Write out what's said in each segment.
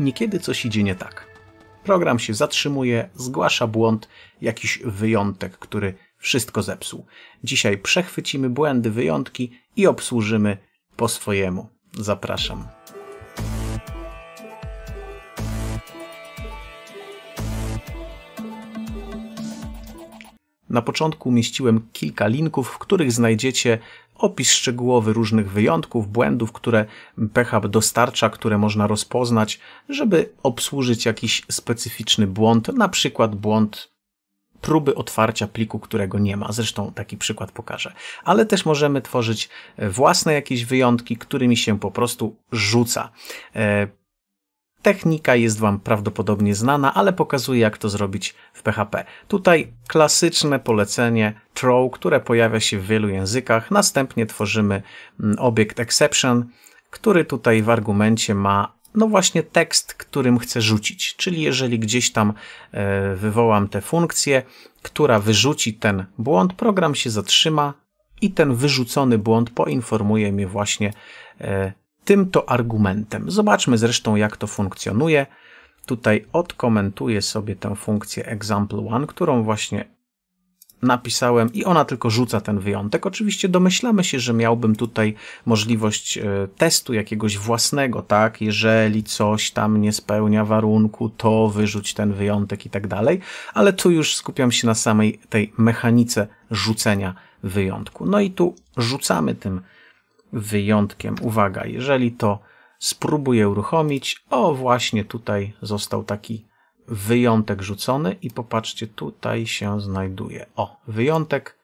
niekiedy coś idzie nie tak. Program się zatrzymuje, zgłasza błąd, jakiś wyjątek, który wszystko zepsuł. Dzisiaj przechwycimy błędy, wyjątki i obsłużymy po swojemu. Zapraszam. Na początku umieściłem kilka linków, w których znajdziecie opis szczegółowy różnych wyjątków, błędów, które PHP dostarcza, które można rozpoznać, żeby obsłużyć jakiś specyficzny błąd, na przykład błąd próby otwarcia pliku, którego nie ma. Zresztą taki przykład pokażę. Ale też możemy tworzyć własne jakieś wyjątki, którymi się po prostu rzuca. Technika jest Wam prawdopodobnie znana, ale pokazuję jak to zrobić w PHP. Tutaj klasyczne polecenie throw, które pojawia się w wielu językach. Następnie tworzymy mm, obiekt exception, który tutaj w argumencie ma no właśnie tekst, którym chcę rzucić. Czyli jeżeli gdzieś tam e, wywołam tę funkcję, która wyrzuci ten błąd, program się zatrzyma i ten wyrzucony błąd poinformuje mnie właśnie e, tym to argumentem. Zobaczmy zresztą, jak to funkcjonuje. Tutaj odkomentuję sobie tę funkcję example1, którą właśnie napisałem i ona tylko rzuca ten wyjątek. Oczywiście domyślamy się, że miałbym tutaj możliwość e, testu jakiegoś własnego, tak? Jeżeli coś tam nie spełnia warunku, to wyrzuć ten wyjątek i tak dalej, ale tu już skupiam się na samej tej mechanice rzucenia wyjątku. No i tu rzucamy tym wyjątkiem. Uwaga, jeżeli to spróbuję uruchomić, o właśnie tutaj został taki wyjątek rzucony i popatrzcie, tutaj się znajduje. O, wyjątek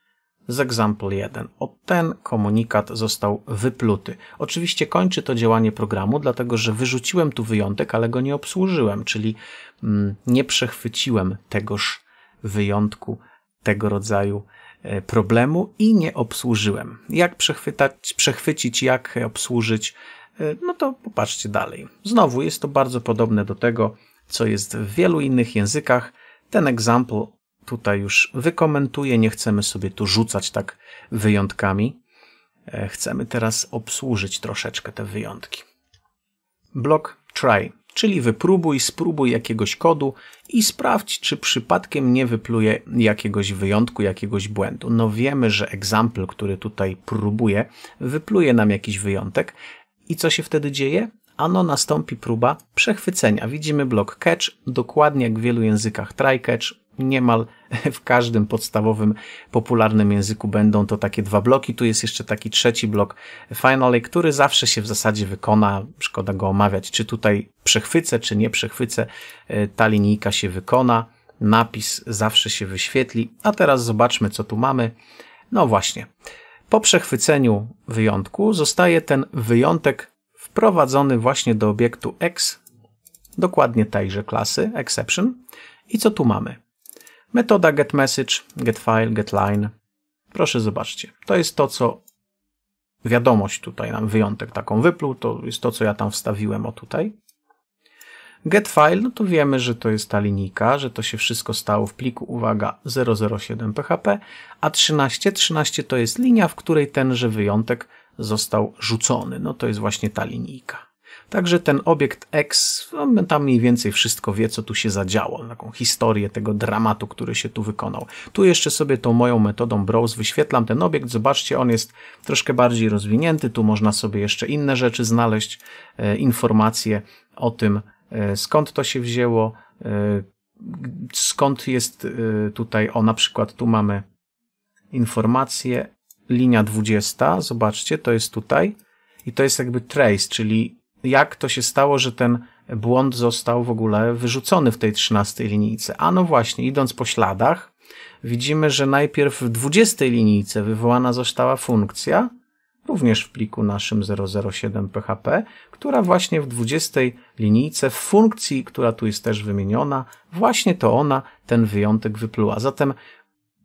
z example 1. O ten komunikat został wypluty. Oczywiście kończy to działanie programu, dlatego że wyrzuciłem tu wyjątek, ale go nie obsłużyłem, czyli mm, nie przechwyciłem tegoż wyjątku, tego rodzaju problemu i nie obsłużyłem. Jak przechwytać, przechwycić, jak obsłużyć, e, no to popatrzcie dalej. Znowu jest to bardzo podobne do tego, co jest w wielu innych językach. Ten example tutaj już wykomentuję, nie chcemy sobie tu rzucać tak wyjątkami. E, chcemy teraz obsłużyć troszeczkę te wyjątki. Blok try czyli wypróbuj, spróbuj jakiegoś kodu i sprawdź, czy przypadkiem nie wypluje jakiegoś wyjątku, jakiegoś błędu. No wiemy, że example, który tutaj próbuje, wypluje nam jakiś wyjątek. I co się wtedy dzieje? Ano nastąpi próba przechwycenia. Widzimy blok catch, dokładnie jak w wielu językach try catch, niemal w każdym podstawowym, popularnym języku będą to takie dwa bloki. Tu jest jeszcze taki trzeci blok finally, który zawsze się w zasadzie wykona. Szkoda go omawiać, czy tutaj przechwycę, czy nie przechwycę. E, ta linijka się wykona. Napis zawsze się wyświetli. A teraz zobaczmy, co tu mamy. No właśnie. Po przechwyceniu wyjątku zostaje ten wyjątek wprowadzony właśnie do obiektu X, dokładnie tejże klasy, exception. I co tu mamy? Metoda getMessage, getFile, getLine. Proszę zobaczcie. To jest to, co wiadomość tutaj nam wyjątek taką wypluł. To jest to, co ja tam wstawiłem o tutaj. GetFile, no to wiemy, że to jest ta linijka, że to się wszystko stało w pliku, uwaga, 007 PHP, a 13, 13 to jest linia, w której tenże wyjątek został rzucony. No to jest właśnie ta linijka. Także ten obiekt X, no, tam mniej więcej wszystko wie, co tu się zadziało, taką historię tego dramatu, który się tu wykonał. Tu jeszcze sobie tą moją metodą browse wyświetlam ten obiekt, zobaczcie, on jest troszkę bardziej rozwinięty, tu można sobie jeszcze inne rzeczy znaleźć, e, informacje o tym, e, skąd to się wzięło, e, skąd jest tutaj, o na przykład tu mamy informację, linia 20, zobaczcie, to jest tutaj i to jest jakby trace, czyli jak to się stało, że ten błąd został w ogóle wyrzucony w tej trzynastej linijce. A no właśnie, idąc po śladach, widzimy, że najpierw w dwudziestej linijce wywołana została funkcja, również w pliku naszym 007 PHP, która właśnie w 20 linijce w funkcji, która tu jest też wymieniona, właśnie to ona ten wyjątek wypluła. Zatem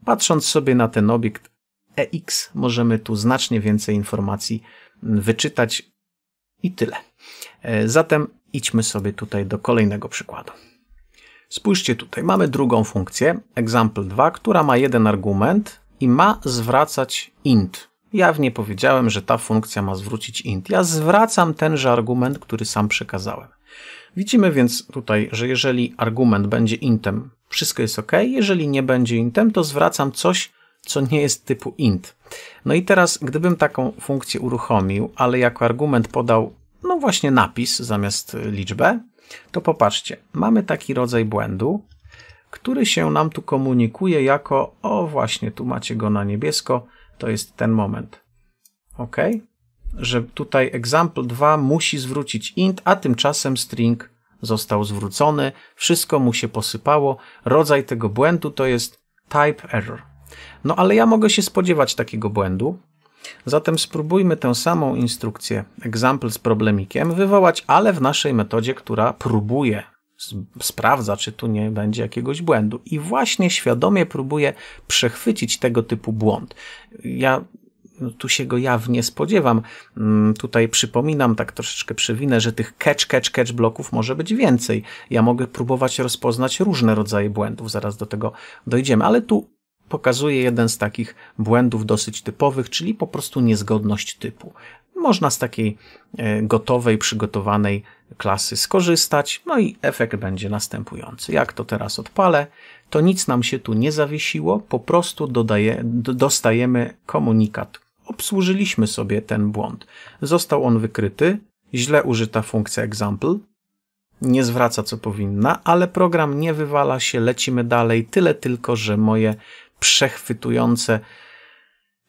patrząc sobie na ten obiekt EX, możemy tu znacznie więcej informacji wyczytać i tyle. E, zatem idźmy sobie tutaj do kolejnego przykładu. Spójrzcie tutaj, mamy drugą funkcję, example 2, która ma jeden argument i ma zwracać int. Jawnie powiedziałem, że ta funkcja ma zwrócić int. Ja zwracam tenże argument, który sam przekazałem. Widzimy więc tutaj, że jeżeli argument będzie intem, wszystko jest ok. Jeżeli nie będzie intem, to zwracam coś, co nie jest typu int. No i teraz, gdybym taką funkcję uruchomił, ale jako argument podał, no właśnie napis zamiast liczbę, to popatrzcie, mamy taki rodzaj błędu, który się nam tu komunikuje jako, o właśnie, tu macie go na niebiesko, to jest ten moment. Ok? Że tutaj example 2 musi zwrócić int, a tymczasem string został zwrócony, wszystko mu się posypało. Rodzaj tego błędu to jest type error. No ale ja mogę się spodziewać takiego błędu. Zatem spróbujmy tę samą instrukcję, example z problemikiem, wywołać, ale w naszej metodzie, która próbuje, sprawdza, czy tu nie będzie jakiegoś błędu. I właśnie świadomie próbuję przechwycić tego typu błąd. Ja no, tu się go jawnie spodziewam. Mm, tutaj przypominam, tak troszeczkę przewinę, że tych catch, catch, catch bloków może być więcej. Ja mogę próbować rozpoznać różne rodzaje błędów, zaraz do tego dojdziemy, ale tu pokazuje jeden z takich błędów dosyć typowych, czyli po prostu niezgodność typu. Można z takiej e, gotowej, przygotowanej klasy skorzystać, no i efekt będzie następujący. Jak to teraz odpalę, to nic nam się tu nie zawiesiło, po prostu dodaje, dostajemy komunikat. Obsłużyliśmy sobie ten błąd. Został on wykryty, źle użyta funkcja example, nie zwraca co powinna, ale program nie wywala się, lecimy dalej, tyle tylko, że moje przechwytujące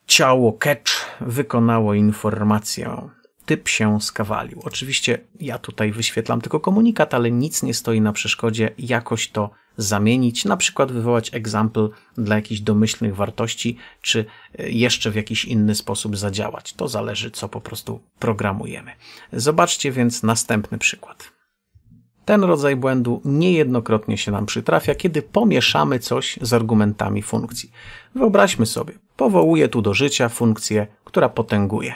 ciało catch wykonało informację. Typ się skawalił. Oczywiście ja tutaj wyświetlam tylko komunikat, ale nic nie stoi na przeszkodzie jakoś to zamienić, na przykład wywołać example dla jakichś domyślnych wartości, czy jeszcze w jakiś inny sposób zadziałać. To zależy, co po prostu programujemy. Zobaczcie więc następny przykład. Ten rodzaj błędu niejednokrotnie się nam przytrafia, kiedy pomieszamy coś z argumentami funkcji. Wyobraźmy sobie, powołuję tu do życia funkcję, która potęguje.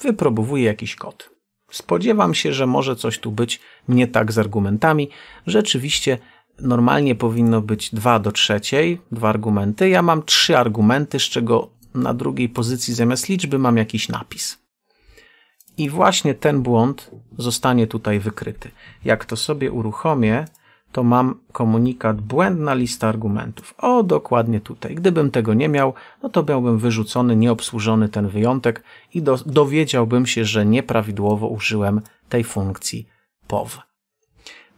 Wypróbowuję jakiś kod. Spodziewam się, że może coś tu być nie tak z argumentami. Rzeczywiście normalnie powinno być 2 do trzeciej, dwa argumenty. Ja mam trzy argumenty, z czego na drugiej pozycji zamiast liczby mam jakiś napis. I właśnie ten błąd zostanie tutaj wykryty. Jak to sobie uruchomię, to mam komunikat błędna lista argumentów. O, dokładnie tutaj. Gdybym tego nie miał, no to miałbym wyrzucony, nieobsłużony ten wyjątek i do, dowiedziałbym się, że nieprawidłowo użyłem tej funkcji POW.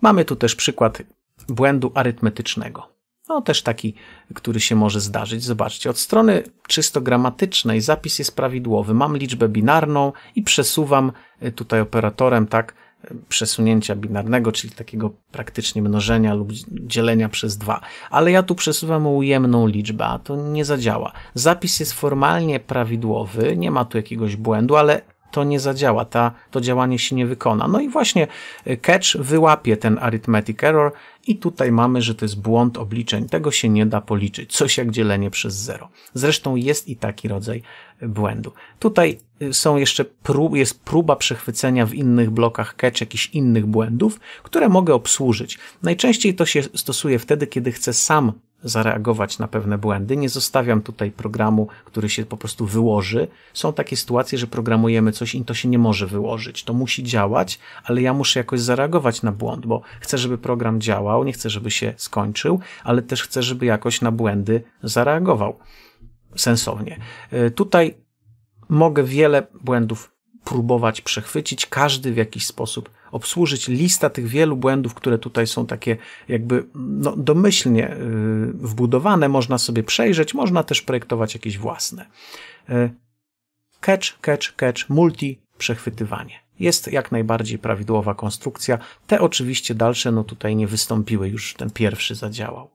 Mamy tu też przykład błędu arytmetycznego. No też taki, który się może zdarzyć. Zobaczcie, od strony czysto gramatycznej zapis jest prawidłowy. Mam liczbę binarną i przesuwam y, tutaj operatorem, tak, przesunięcia binarnego, czyli takiego praktycznie mnożenia lub dzielenia przez dwa. Ale ja tu przesuwam ujemną liczbę, a to nie zadziała. Zapis jest formalnie prawidłowy, nie ma tu jakiegoś błędu, ale to nie zadziała, ta, to działanie się nie wykona. No i właśnie y, catch wyłapie ten arithmetic error i tutaj mamy, że to jest błąd obliczeń. Tego się nie da policzyć. Coś jak dzielenie przez zero. Zresztą jest i taki rodzaj błędu. Tutaj y, są jeszcze prób, jest próba przechwycenia w innych blokach catch jakichś innych błędów, które mogę obsłużyć. Najczęściej to się stosuje wtedy, kiedy chcę sam zareagować na pewne błędy. Nie zostawiam tutaj programu, który się po prostu wyłoży. Są takie sytuacje, że programujemy coś i to się nie może wyłożyć. To musi działać, ale ja muszę jakoś zareagować na błąd, bo chcę, żeby program działał, nie chcę, żeby się skończył, ale też chcę, żeby jakoś na błędy zareagował sensownie. E, tutaj mogę wiele błędów próbować przechwycić, każdy w jakiś sposób obsłużyć. Lista tych wielu błędów, które tutaj są takie jakby no, domyślnie y, wbudowane, można sobie przejrzeć, można też projektować jakieś własne. Y, catch, catch, catch, multi, przechwytywanie. Jest jak najbardziej prawidłowa konstrukcja. Te oczywiście dalsze, no tutaj nie wystąpiły, już ten pierwszy zadziałał.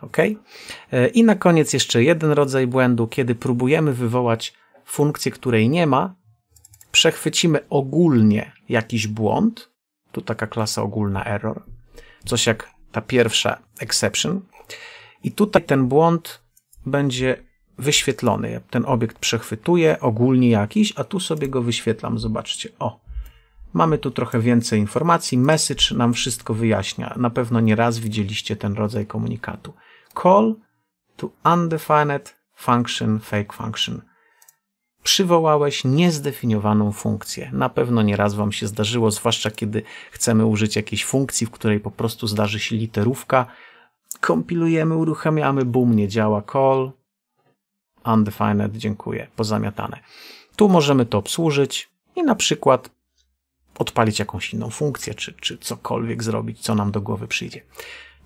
Ok? Y, I na koniec jeszcze jeden rodzaj błędu, kiedy próbujemy wywołać funkcję, której nie ma, przechwycimy ogólnie jakiś błąd, tu taka klasa ogólna error, coś jak ta pierwsza exception, i tutaj ten błąd będzie wyświetlony. Ten obiekt przechwytuje ogólnie jakiś, a tu sobie go wyświetlam. Zobaczcie, o. Mamy tu trochę więcej informacji. Message nam wszystko wyjaśnia. Na pewno nie raz widzieliście ten rodzaj komunikatu. Call to undefined function, fake function. Przywołałeś niezdefiniowaną funkcję. Na pewno nieraz Wam się zdarzyło, zwłaszcza kiedy chcemy użyć jakiejś funkcji, w której po prostu zdarzy się literówka. Kompilujemy, uruchamiamy, boom, nie działa, call, undefined, dziękuję, pozamiatane. Tu możemy to obsłużyć i na przykład odpalić jakąś inną funkcję, czy, czy cokolwiek zrobić, co nam do głowy przyjdzie.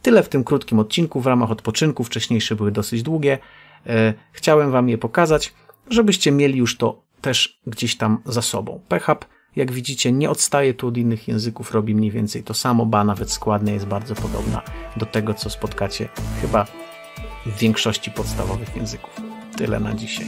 Tyle w tym krótkim odcinku w ramach odpoczynku. Wcześniejsze były dosyć długie. E, chciałem Wam je pokazać, żebyście mieli już to też gdzieś tam za sobą. PHP, jak widzicie, nie odstaje tu od innych języków, robi mniej więcej to samo, ba nawet składnia jest bardzo podobna do tego, co spotkacie chyba w większości podstawowych języków. Tyle na dzisiaj.